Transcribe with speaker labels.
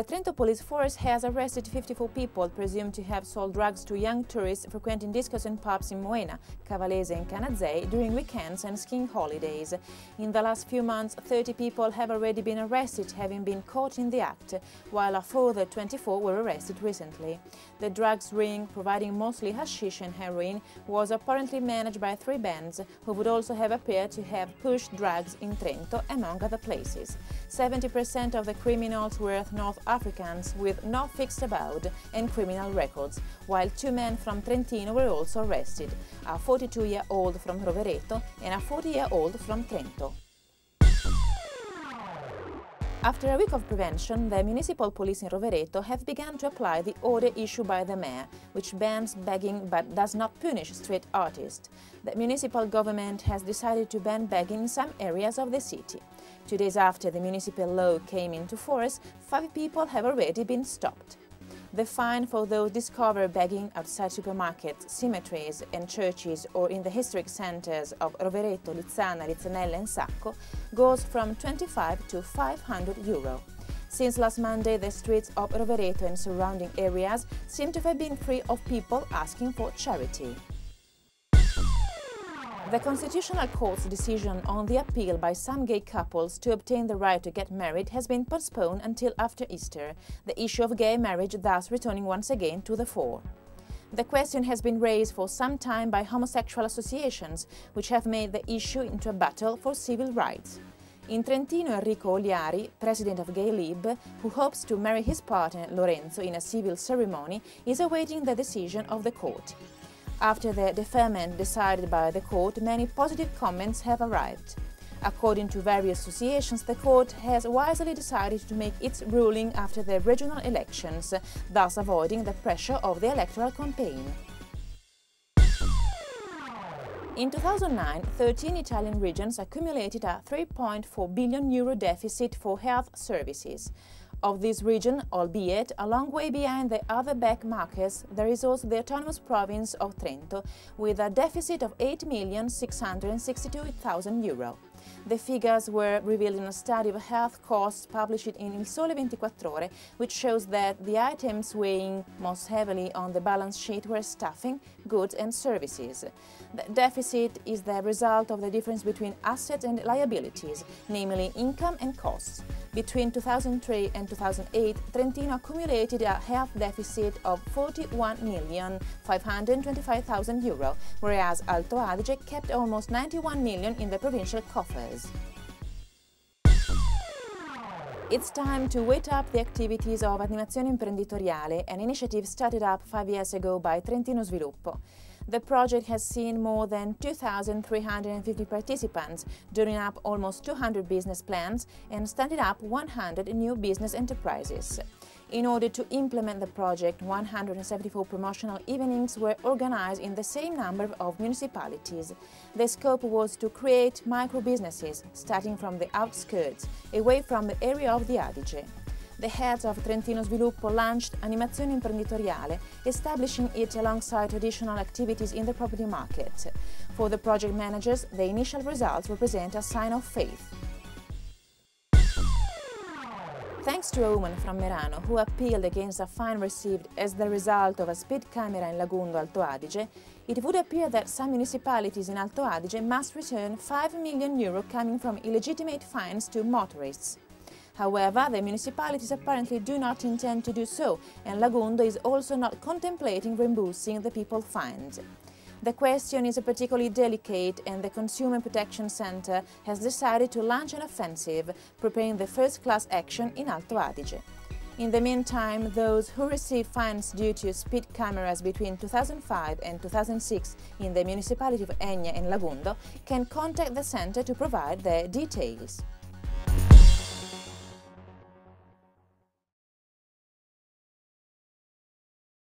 Speaker 1: The Trento police force has arrested 54 people presumed to have sold drugs to young tourists frequenting discos and pubs in Moena, Cavalese and Canazei during weekends and skiing holidays. In the last few months, 30 people have already been arrested, having been caught in the act, while a further 24 were arrested recently. The drugs ring, providing mostly hashish and heroin, was apparently managed by three bands, who would also have appeared to have pushed drugs in Trento, among other places. 70% of the criminals were North Africans with no fixed abode and criminal records, while two men from Trentino were also arrested, a 42-year-old from Rovereto and a 40-year-old from Trento. After a week of prevention, the municipal police in Rovereto have begun to apply the order issued by the mayor, which bans begging but does not punish street artists. The municipal government has decided to ban begging in some areas of the city. Two days after the municipal law came into force, five people have already been stopped. The fine for those discovered begging outside supermarkets, cemeteries and churches or in the historic centers of Rovereto, Lizzana, Lizzanella and Sacco goes from 25 to 500 euro. Since last Monday, the streets of Rovereto and surrounding areas seem to have been free of people asking for charity. The Constitutional Court's decision on the appeal by some gay couples to obtain the right to get married has been postponed until after Easter, the issue of gay marriage thus returning once again to the fore. The question has been raised for some time by homosexual associations, which have made the issue into a battle for civil rights. In Trentino, Enrico Oliari, president of Gay Lib, who hopes to marry his partner Lorenzo in a civil ceremony, is awaiting the decision of the court. After the deferment decided by the court, many positive comments have arrived. According to various associations, the court has wisely decided to make its ruling after the regional elections, thus avoiding the pressure of the electoral campaign. In 2009, 13 Italian regions accumulated a 3.4 billion euro deficit for health services. Of this region, albeit a long way behind the other back markets, there is also the autonomous province of Trento, with a deficit of 8,662,000 euro. The figures were revealed in a study of health costs published in Il Sole 24 Ore, which shows that the items weighing most heavily on the balance sheet were staffing, goods and services. The deficit is the result of the difference between assets and liabilities, namely income and costs. Between 2003 and 2008, Trentino accumulated a health deficit of 41,525,000 euro, whereas Alto Adige kept almost 91 million in the provincial coffers. It's time to wait up the activities of Animazione Imprenditoriale, an initiative started up five years ago by Trentino Sviluppo. The project has seen more than 2,350 participants, drawing up almost 200 business plans and standing up 100 new business enterprises. In order to implement the project, 174 promotional evenings were organized in the same number of municipalities. The scope was to create micro-businesses, starting from the outskirts, away from the area of the Adige. The heads of Trentino Sviluppo launched Animazione Imprenditoriale, establishing it alongside traditional activities in the property market. For the project managers, the initial results represent a sign of faith. Thanks to a woman from Merano who appealed against a fine received as the result of a speed camera in Lagundo, Alto Adige, it would appear that some municipalities in Alto Adige must return 5 million euro coming from illegitimate fines to motorists. However, the municipalities apparently do not intend to do so, and Lagundo is also not contemplating reimbursing the people fined. The question is particularly delicate and the Consumer Protection Center has decided to launch an offensive, preparing the first-class action in Alto Adige. In the meantime, those who received fines due to speed cameras between 2005 and 2006 in the municipality of Egna and Lagundo can contact the center to provide their details.